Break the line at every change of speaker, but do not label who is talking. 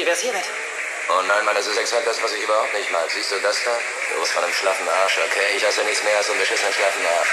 Wie wär's hiermit?
Oh nein, Mann, das ist exakt das, was ich überhaupt nicht mag. Siehst du das da? Du bist von einem schlaffen Arsch, okay? Ich hasse nichts mehr als einen beschissenen schlaffen Arsch.